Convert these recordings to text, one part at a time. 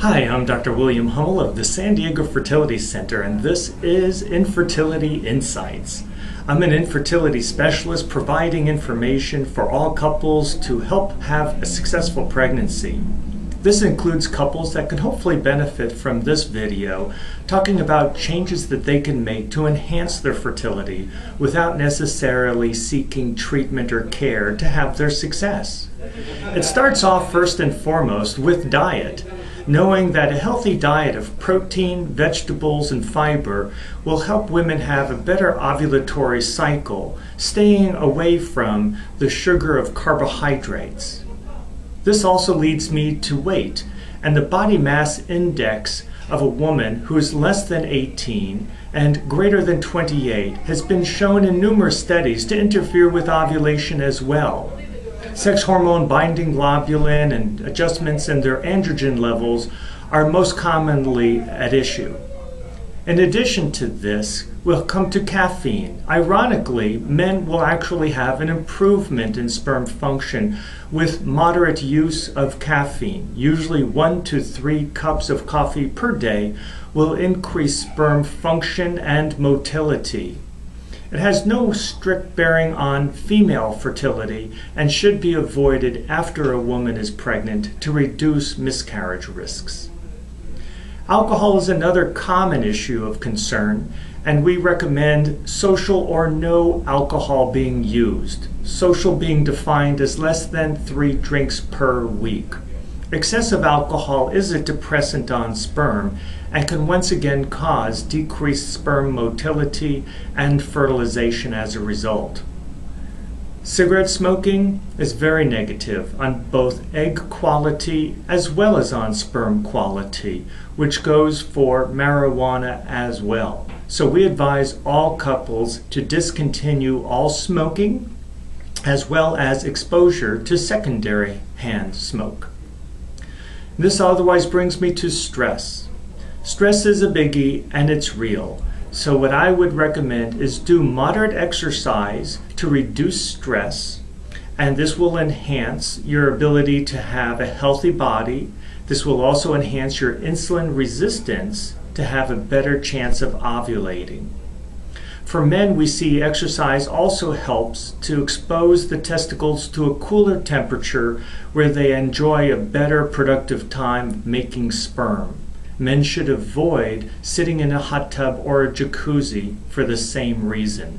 Hi, I'm Dr. William Hummel of the San Diego Fertility Center, and this is Infertility Insights. I'm an infertility specialist providing information for all couples to help have a successful pregnancy. This includes couples that can hopefully benefit from this video, talking about changes that they can make to enhance their fertility without necessarily seeking treatment or care to have their success. It starts off first and foremost with diet knowing that a healthy diet of protein, vegetables, and fiber will help women have a better ovulatory cycle, staying away from the sugar of carbohydrates. This also leads me to weight and the body mass index of a woman who is less than 18 and greater than 28 has been shown in numerous studies to interfere with ovulation as well. Sex hormone binding globulin and adjustments in their androgen levels are most commonly at issue. In addition to this, we'll come to caffeine. Ironically, men will actually have an improvement in sperm function with moderate use of caffeine. Usually one to three cups of coffee per day will increase sperm function and motility. It has no strict bearing on female fertility and should be avoided after a woman is pregnant to reduce miscarriage risks. Alcohol is another common issue of concern, and we recommend social or no alcohol being used, social being defined as less than three drinks per week. Excessive alcohol is a depressant on sperm and can once again cause decreased sperm motility and fertilization as a result. Cigarette smoking is very negative on both egg quality as well as on sperm quality, which goes for marijuana as well. So we advise all couples to discontinue all smoking as well as exposure to secondary hand smoke. This otherwise brings me to stress. Stress is a biggie and it's real. So what I would recommend is do moderate exercise to reduce stress and this will enhance your ability to have a healthy body. This will also enhance your insulin resistance to have a better chance of ovulating. For men, we see exercise also helps to expose the testicles to a cooler temperature where they enjoy a better productive time making sperm. Men should avoid sitting in a hot tub or a jacuzzi for the same reason.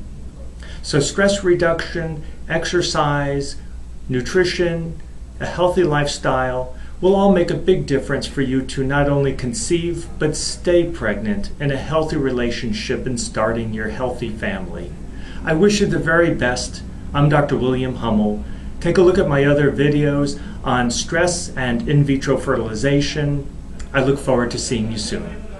So, stress reduction, exercise, nutrition, a healthy lifestyle, will all make a big difference for you to not only conceive but stay pregnant in a healthy relationship and starting your healthy family. I wish you the very best. I'm Dr. William Hummel. Take a look at my other videos on stress and in vitro fertilization. I look forward to seeing you soon.